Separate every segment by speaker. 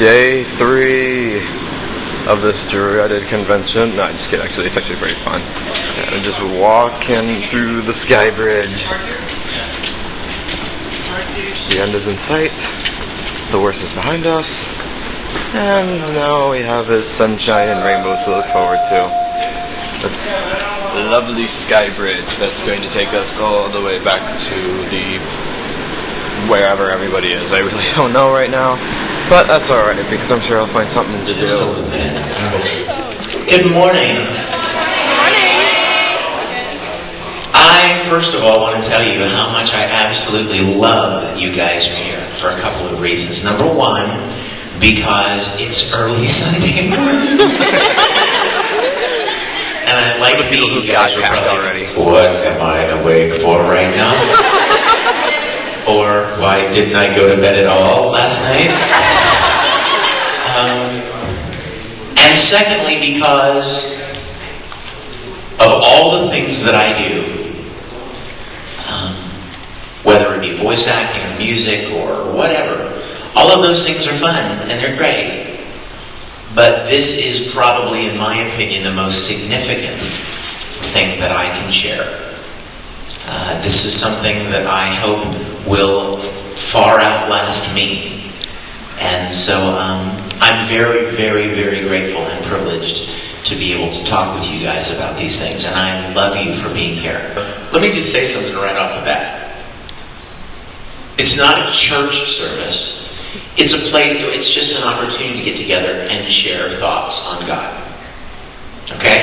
Speaker 1: day three of this dreaded convention. No, I'm just kidding. Actually, it's actually very fun. Just walking through the sky bridge. The end is in sight. The worst is behind us. And now we have this sunshine and rainbows to look forward to. A lovely sky bridge that's going to take us all the way back to the wherever everybody is. I really don't know right now. But that's alright because I'm sure I'll find something to do.
Speaker 2: Good morning. I, first of all, want to tell you how much I absolutely love that you guys are here for a couple of reasons. Number one, because it's early Sunday morning. and I like
Speaker 1: The people
Speaker 2: being
Speaker 1: who
Speaker 2: guys are probably,
Speaker 1: already.
Speaker 2: What am I awake for right now? or why didn't I go to bed at all last night? Um, and secondly, because of all the things that I do, um, whether it be voice acting or music or whatever, all of those things are fun and they're great. But this is probably, in my opinion, the most significant thing that I can share. Uh, this is something that I hope will far outlast me. And so um, I'm very, very, very grateful and privileged to be able to talk with you guys about these things. And I love you for being here. Let me just say something right off the bat. It's not a church service. It's a place, it's just an opportunity to get together and share thoughts on God. Okay?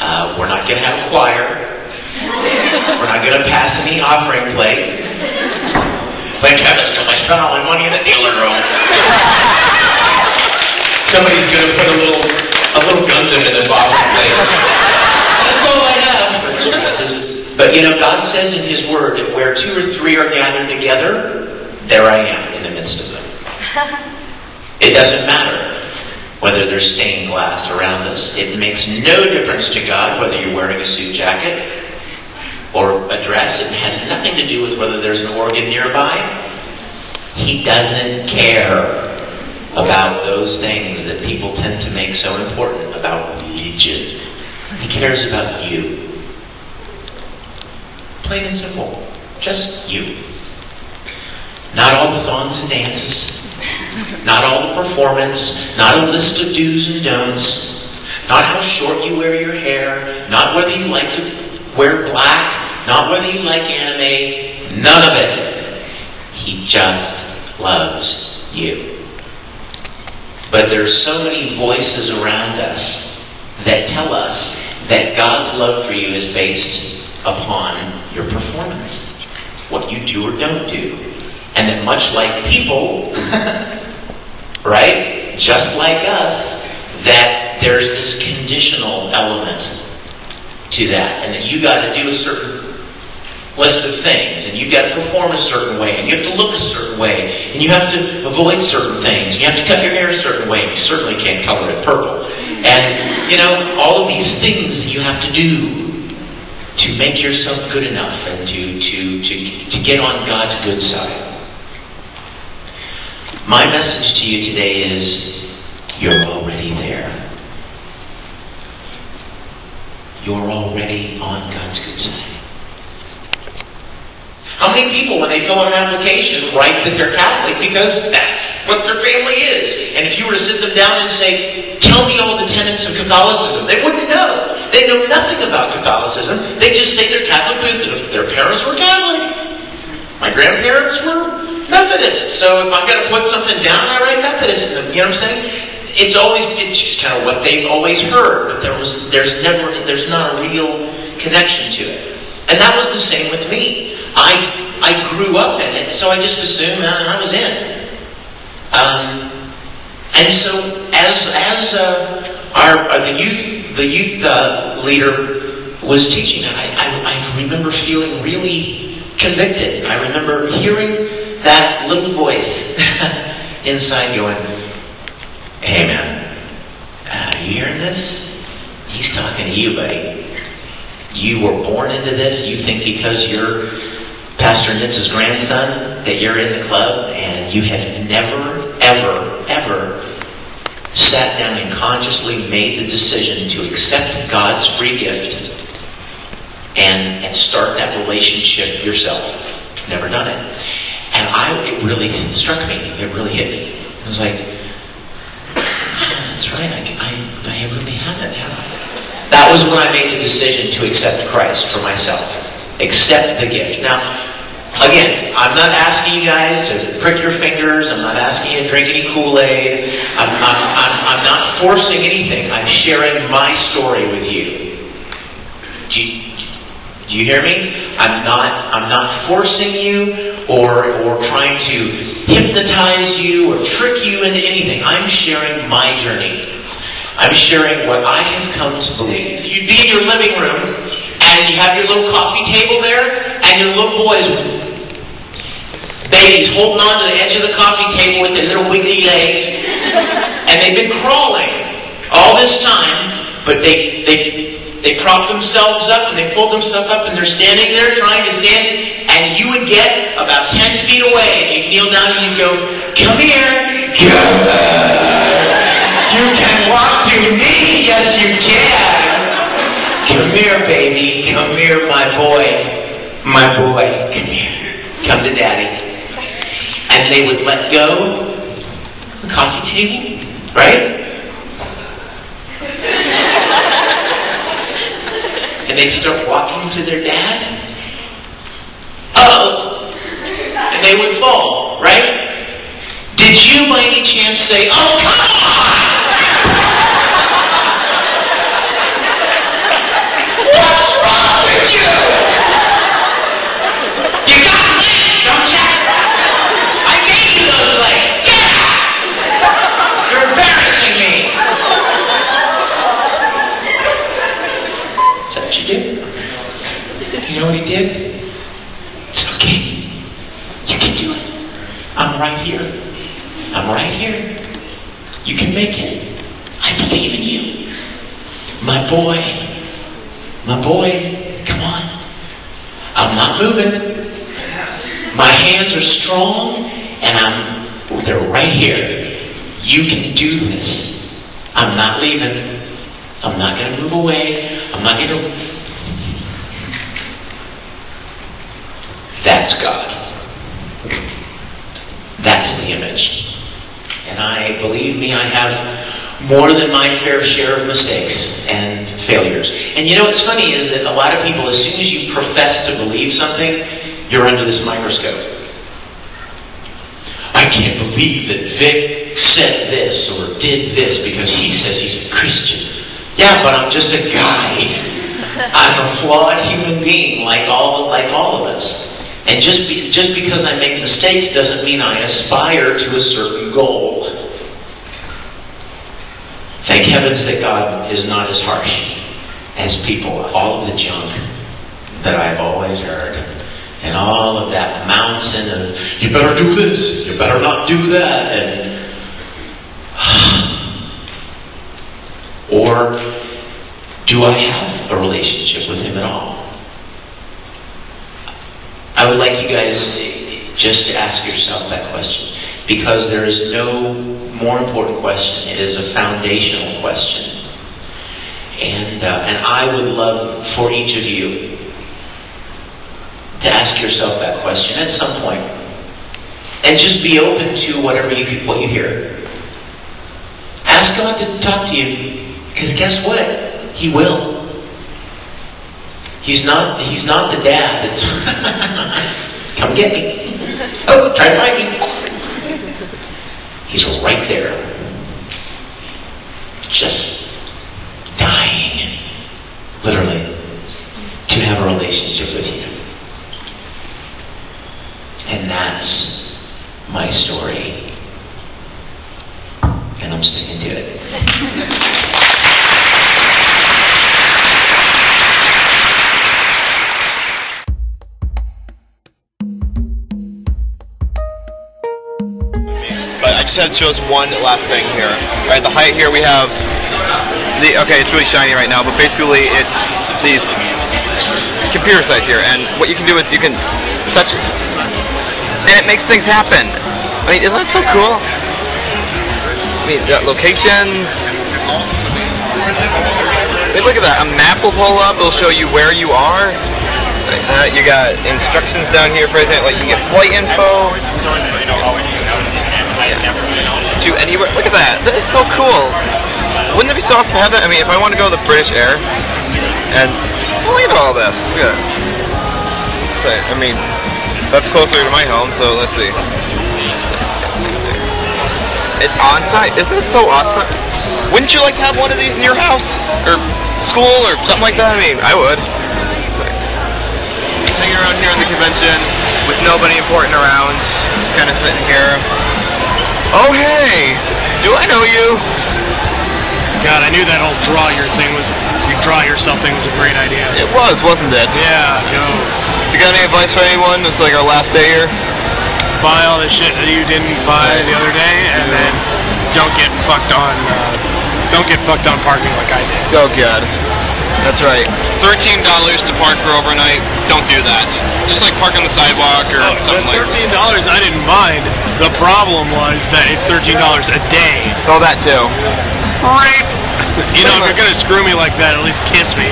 Speaker 2: Uh, we're not going to have a choir. We're not going to pass any offering plate. Thank heavens, because I spent all my money in the dealer room. Somebody's going to put a little, a little Gundam in the bottom plate. That's all I have. But you know, God says in His Word that where two or three are gathered together, there I am in the midst of them. It doesn't matter whether there's stained glass around us. It makes no difference to God whether you're wearing a suit jacket or a dress. It has nothing to do with whether there's an organ nearby. He doesn't care about those things that people tend to make so important about religion. He cares about you. Plain and simple. Just you. Not all the songs and dances. Not all the performance. Not a list of do's and don'ts. Not how short you wear your hair. Not whether you like to wear black. Not whether you like anime. None of it. He just loves you. But there's so many voices around us that tell us that God's love for you is based upon your performance, what you do or don't do. And that much like people, right, just like us, that there's this conditional element to that, and that you got to do a certain list of things, and you've got to perform a certain way, and you have to look a certain way, and you have to avoid certain things, you have to cut your hair a certain way, you certainly can't color it purple. And, you know, all of these things you have to do to make yourself good enough and to, to, to, to get on God's good side. My message to you today is you're already there. You're already on God's. How many people, when they fill out an application, write that they're Catholic because that's what their family is? And if you were to sit them down and say, tell me all the tenets of Catholicism, they wouldn't know. They know nothing about Catholicism. They just say they're Catholic because their parents were Catholic. My grandparents were Methodist. So if I'm going to put something down, I write Methodist. You know what I'm saying? It's always, it's just kind of what they've always heard, but there was, there's never, there's not a real connection to it. And that was the same with me. I I grew up in it, so I just assumed that I was in. Um, and so as as uh, our uh, the youth the youth uh, leader was teaching, I, I I remember feeling really convicted. I remember hearing that little voice inside going, "Hey man, uh, you hearing this? He's talking to you, buddy." You were born into this. You think because you're Pastor Nitz's grandson that you're in the club, and you have never, ever, ever sat down and consciously made the decision to accept God's free gift and, and start that relationship yourself. Never done it. And I, it really struck me. It really hit me. I was like, that's right. I, I, I really haven't, have I? That was when I made the decision to accept Christ for myself. Accept the gift. Now, again, I'm not asking you guys to prick your fingers. I'm not asking you to drink any Kool-Aid. I'm, I'm, I'm, I'm not forcing anything. I'm sharing my story with you. Do you, do you hear me? I'm not I'm not forcing you or or trying to hypnotize you or trick you into anything. I'm sharing my journey. I'm sharing what I have come to believe. You'd be in your living room and you have your little coffee table there and your little boys babies holding on to the edge of the coffee table with their little wiggly legs and they've been crawling all this time, but they they they prop themselves up and they pull themselves up and they're standing there trying to stand. And you would get about 10 feet away and you kneel down and you go, Come here. Come here. You can walk to me. Yes, you can. Come here, baby. Come here, my boy. My boy. Come here. Come to daddy. And they would let go table, right? and they'd start walking to their dad. Oh! And they would fall, right? Did you by any chance say, oh, come on! What's wrong with you? You got legs, don't you? I gave you those legs. Get out! You're embarrassing me. Is that what you did? You know what he did? It's okay. You can do it. I'm right here. I'm right here. You can make it. I believe in you. My boy. My boy. Come on. I'm not moving. My hands are strong and I'm they're right here. You can do this. I'm not leaving. I'm not to move away. I'm not to. That's God. That's the image. And I, believe me, I have more than my fair share of mistakes and failures. And you know what's funny is that a lot of people, as soon as you profess to believe something, you're under this microscope. I can't believe that Vic said this or did this because he says he's a Christian. Yeah, but I'm just a guy. I'm a flawed human being like all like all of us. And just be, just because I make mistakes doesn't mean I aspire to a certain goal. Thank heavens that God is not as harsh as people. All of the junk that I've always heard, and all of that mountain of you better do this, you better not do that, and or do I have a relationship with Him at all? I would like you guys just to ask yourself that question because there is no more important question. It is a foundational question. And, uh, and I would love for each of you to ask yourself that question at some point. And just be open to whatever you what you hear. Ask God to talk to you. Because guess what? He will. He's not he's not the dad that's come get me. Oh, try to find me. He's right there. Just
Speaker 1: one last thing here. Right, the height here we have the okay, it's really shiny right now, but basically it's these computer sites here, and what you can do is you can touch and it makes things happen. I mean, isn't that so cool? I me that location. Hey, look at that. A map will pull up. It'll show you where you are. Like that. You got instructions down here for anything. Like you can get flight info. To anywhere. Look at that. That is so cool. Wouldn't it be so awesome to have that? I mean, if I want to go to the British Air, and look at all this. Look at that. I mean, that's closer to my home, so let's see. It's on site. Isn't this so awesome? Wouldn't you like to have one of these in your house? Or school or something like that? I mean, I would. Hanging around here in the convention with nobody important around. Kind of sitting here. Oh, hey! Do I know you?
Speaker 3: God, I knew that whole draw your thing was, you draw yourself thing was a great idea.
Speaker 1: It was, wasn't it?
Speaker 3: Yeah, yo.
Speaker 1: You got any advice for anyone? It's like our last day here.
Speaker 3: Buy all the shit that you didn't buy the other day, and then don't get fucked on, uh, don't get fucked on parking like I did.
Speaker 1: Oh, God. That's right. $13 to park for overnight. Don't do that. Just like park on the sidewalk or
Speaker 3: Oh,
Speaker 1: something like
Speaker 3: thirteen dollars I didn't mind. The problem was that it's thirteen dollars a day.
Speaker 1: Saw that too.
Speaker 3: You know, if you're gonna screw me like that, at least kiss me.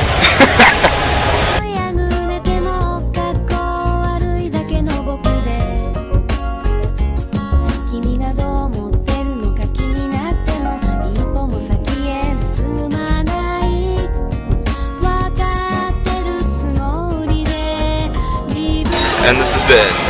Speaker 1: Been